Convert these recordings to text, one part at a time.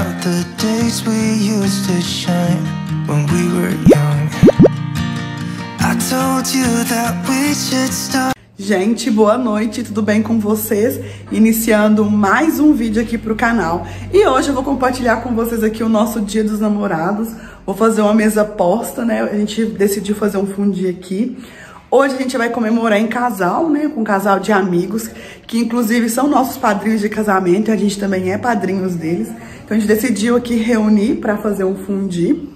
about the days we used to shine when we were young. I told you that we should start. Gente, boa noite, tudo bem com vocês? Iniciando mais um vídeo aqui pro canal. E hoje eu vou compartilhar com vocês aqui o nosso Dia dos Namorados. Vou fazer uma mesa posta, né? A gente decidiu fazer um fundi aqui. Hoje a gente vai comemorar em casal, né? Com um casal de amigos, que inclusive são nossos padrinhos de casamento e a gente também é padrinhos deles. Então a gente decidiu aqui reunir para fazer um fundi.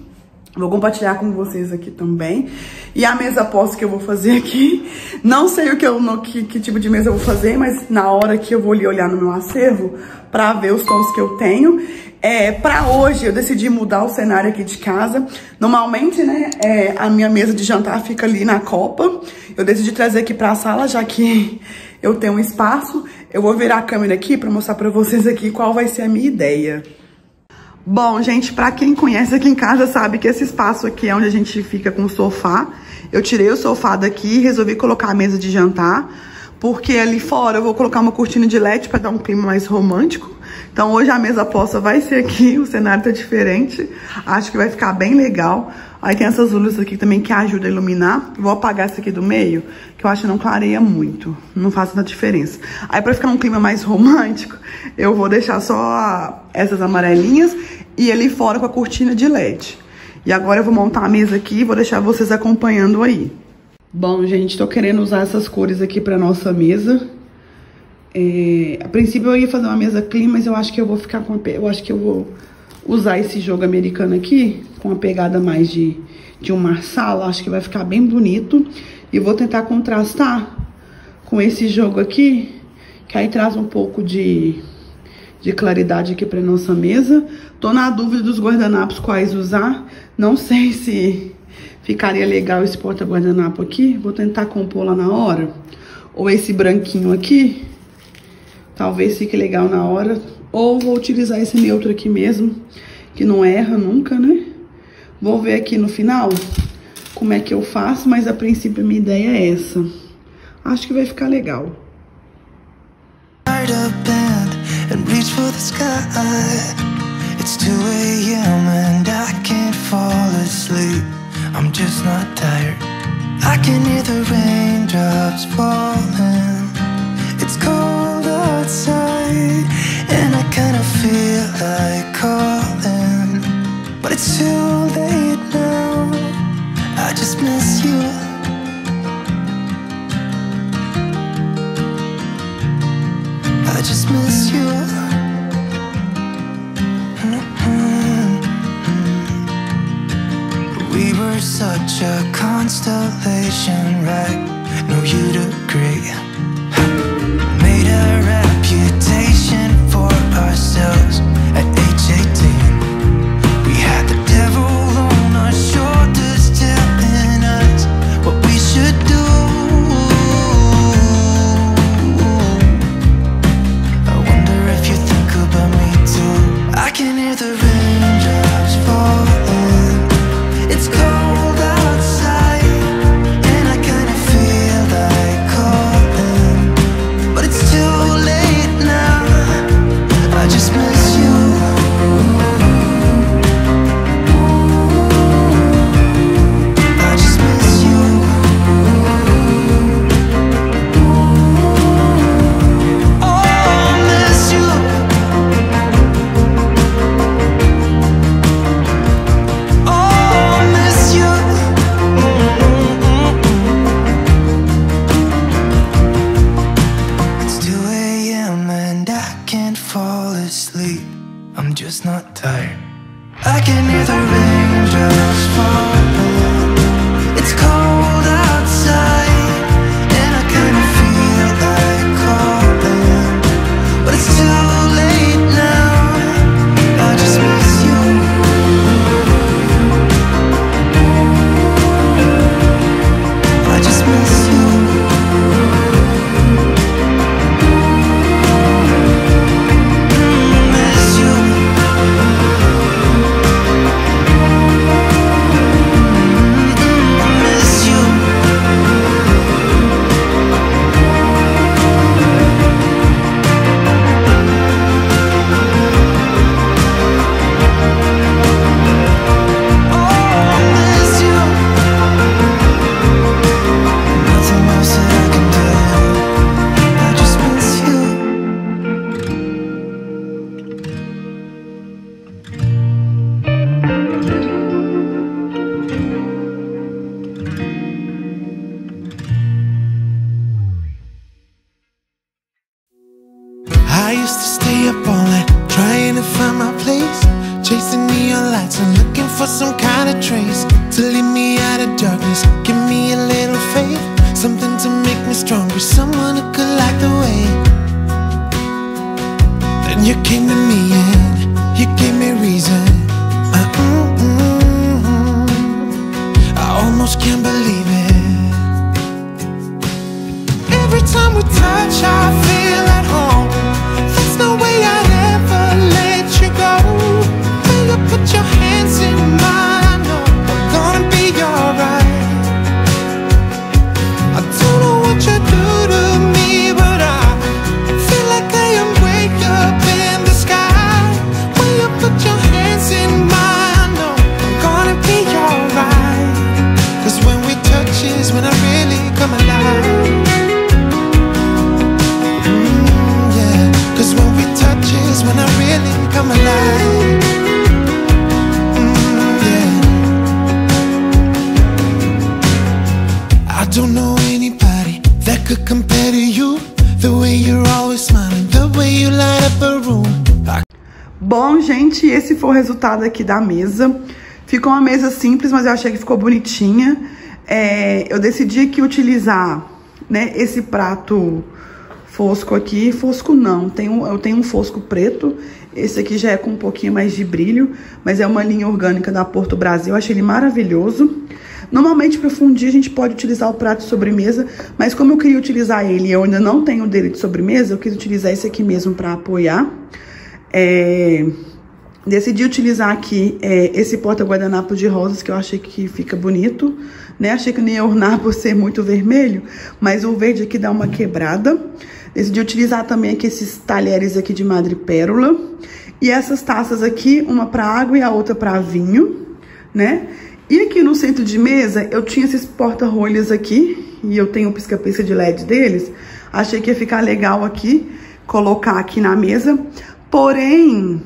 Vou compartilhar com vocês aqui também. E a mesa posta que eu vou fazer aqui, não sei o que, eu, no, que, que tipo de mesa eu vou fazer, mas na hora que eu vou ali olhar no meu acervo para ver os tons que eu tenho. É, para hoje eu decidi mudar o cenário aqui de casa. Normalmente, né, é, a minha mesa de jantar fica ali na copa. Eu decidi trazer aqui para a sala, já que eu tenho um espaço. Eu vou virar a câmera aqui para mostrar para vocês aqui qual vai ser a minha ideia. Bom, gente, para quem conhece aqui em casa sabe que esse espaço aqui é onde a gente fica com o sofá. Eu tirei o sofá daqui e resolvi colocar a mesa de jantar, porque ali fora eu vou colocar uma cortina de LED para dar um clima mais romântico. Então hoje a mesa posta vai ser aqui, o cenário tá diferente. Acho que vai ficar bem legal. Aí tem essas luzes aqui também que ajudam a iluminar. Vou apagar essa aqui do meio, que eu acho que não clareia muito. Não faz tanta diferença. Aí pra ficar um clima mais romântico, eu vou deixar só essas amarelinhas e ali fora com a cortina de LED. E agora eu vou montar a mesa aqui e vou deixar vocês acompanhando aí. Bom, gente, tô querendo usar essas cores aqui pra nossa mesa. É, a princípio eu ia fazer uma mesa clean, mas eu acho que eu vou ficar com... Eu acho que eu vou usar esse jogo americano aqui, com uma pegada mais de, de um marsala. Acho que vai ficar bem bonito. E vou tentar contrastar com esse jogo aqui, que aí traz um pouco de, de claridade aqui pra nossa mesa. Tô na dúvida dos guardanapos quais usar. Não sei se ficaria legal esse porta-guardanapo aqui. Vou tentar compor lá na hora. Ou esse branquinho aqui. Talvez fique legal na hora. Ou vou utilizar esse neutro aqui mesmo, que não erra nunca, né? Vou ver aqui no final como é que eu faço, mas a princípio a minha ideia é essa. Acho que vai ficar legal. It's 2 a.m. and I can't fall asleep. I'm just not tired. I can hear the raindrops falling. It's cold outside, and I kinda feel like calling. But it's too late now. I just miss you. I just miss you. Constellation, right? No, you'd agree. I can hear the raindrops find my place. Chasing neon lights and looking for some kind of trace to lead me out of darkness. Give me a little faith, something to make me stronger, someone who could light the way. Then you came to me and you gave me reason. Uh, mm, mm, mm. I almost can't believe it. Every time we touch, I feel at home. Foi o resultado aqui da mesa. Ficou uma mesa simples, mas eu achei que ficou bonitinha. É, eu decidi aqui utilizar né, esse prato fosco aqui. Fosco não, um, eu tenho um fosco preto. Esse aqui já é com um pouquinho mais de brilho, mas é uma linha orgânica da Porto Brasil. Eu achei ele maravilhoso. Normalmente, para fundir, a gente pode utilizar o prato de sobremesa, mas como eu queria utilizar ele e eu ainda não tenho dele de sobremesa, eu quis utilizar esse aqui mesmo para apoiar. É, decidi utilizar aqui é, esse porta-guardanapo de rosas, que eu achei que fica bonito, né? Achei que não ia ornar por ser muito vermelho, mas o verde aqui dá uma quebrada. Decidi utilizar também aqui esses talheres aqui de madrepérola. E essas taças aqui, uma para água e a outra para vinho, né? E aqui no centro de mesa, eu tinha esses porta-rolhas aqui, e eu tenho o pisca-pisca de LED deles. Achei que ia ficar legal aqui, colocar aqui na mesa. Porém,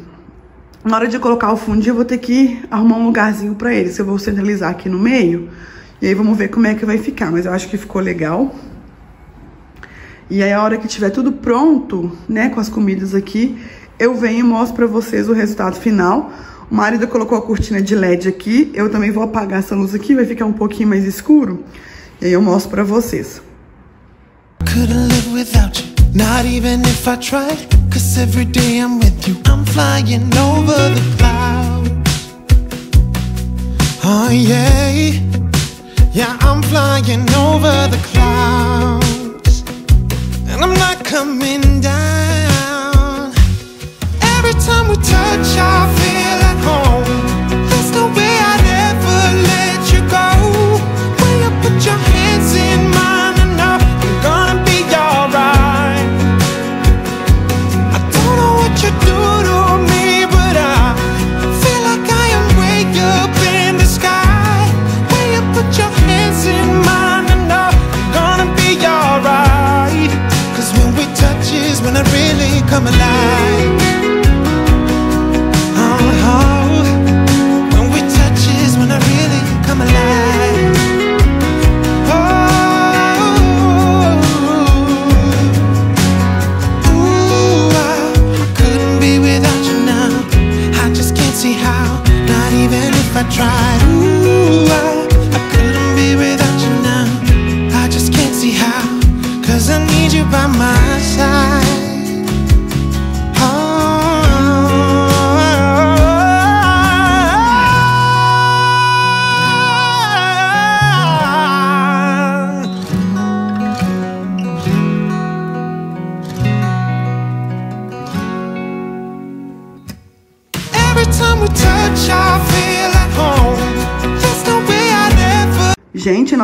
na hora de colocar o fundinho, eu vou ter que arrumar um lugarzinho pra eles. Eu vou centralizar aqui no meio. E aí vamos ver como é que vai ficar. Mas eu acho que ficou legal. E aí a hora que tiver tudo pronto, né, com as comidas aqui, eu venho e mostro pra vocês o resultado final. O marido colocou a cortina de LED aqui. Eu também vou apagar essa luz aqui, vai ficar um pouquinho mais escuro. E aí eu mostro pra vocês. Couldn't live without you, not even if I tried. Cause every day I'm with you, I'm flying over the clouds. Oh, yeah, yeah, I'm flying over the clouds. And I'm not coming down. Every time we touch, I feel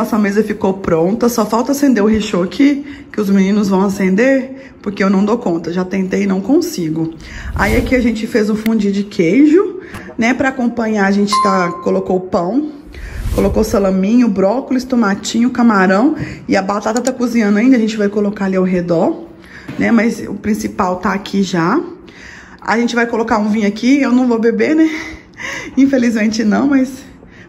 nossa mesa ficou pronta. Só falta acender o richô aqui, que os meninos vão acender, porque eu não dou conta. Já tentei e não consigo. Aí aqui a gente fez um fundi de queijo, né? Pra acompanhar, a gente tá, colocou pão, colocou salaminho, brócolis, tomatinho, camarão. E a batata tá cozinhando ainda, a gente vai colocar ali ao redor, né? Mas o principal tá aqui já. A gente vai colocar um vinho aqui, eu não vou beber, né? Infelizmente não, mas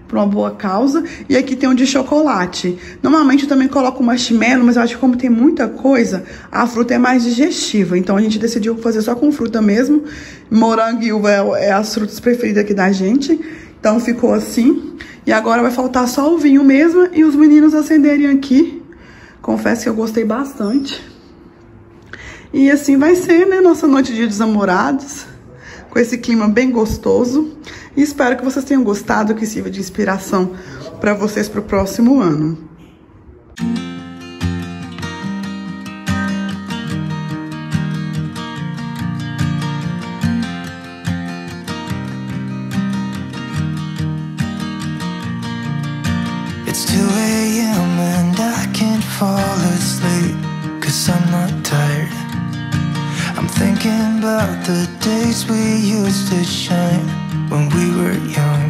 para uma boa causa. E aqui tem um de chocolate. Normalmente eu também coloco marshmallow, mas eu acho que como tem muita coisa, a fruta é mais digestiva. Então a gente decidiu fazer só com fruta mesmo. Morango e uva é, é as frutas preferidas aqui da gente. Então ficou assim. E agora vai faltar só o vinho mesmo e os meninos acenderem aqui. Confesso que eu gostei bastante. E assim vai ser, né? Nossa noite de desamorados com esse clima bem gostoso. E espero que vocês tenham gostado, que sirva de inspiração para vocês para o próximo ano. About the days we used to shine when we were young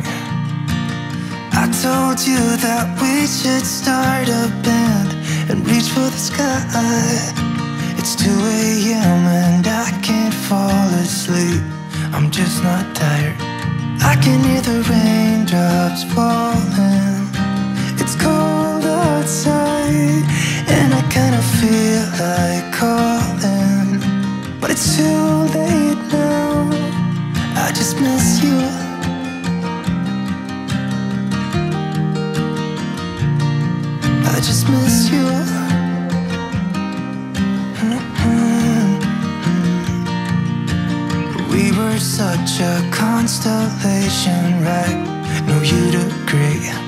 I told you that we should start a band and reach for the sky It's 2 a.m. and I can't fall asleep I'm just not tired I can hear the raindrops falling it's cold outside, and I kinda feel like calling. But it's too late now. I just miss you. I just miss you. Mm-hmm. We were such a constellation, right? No, you'd agree.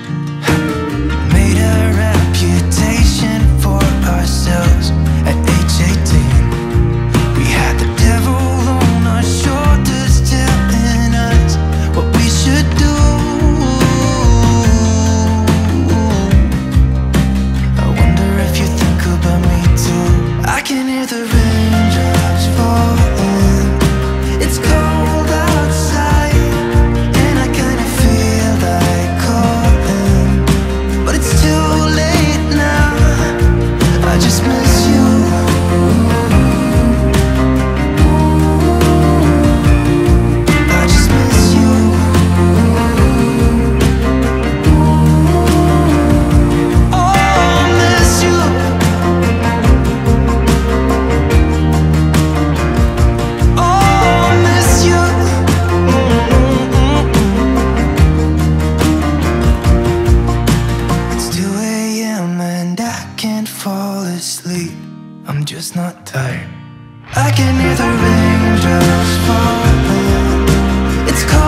Can't fall asleep. I'm just not tired. I can hear the raindrops falling. It's cold.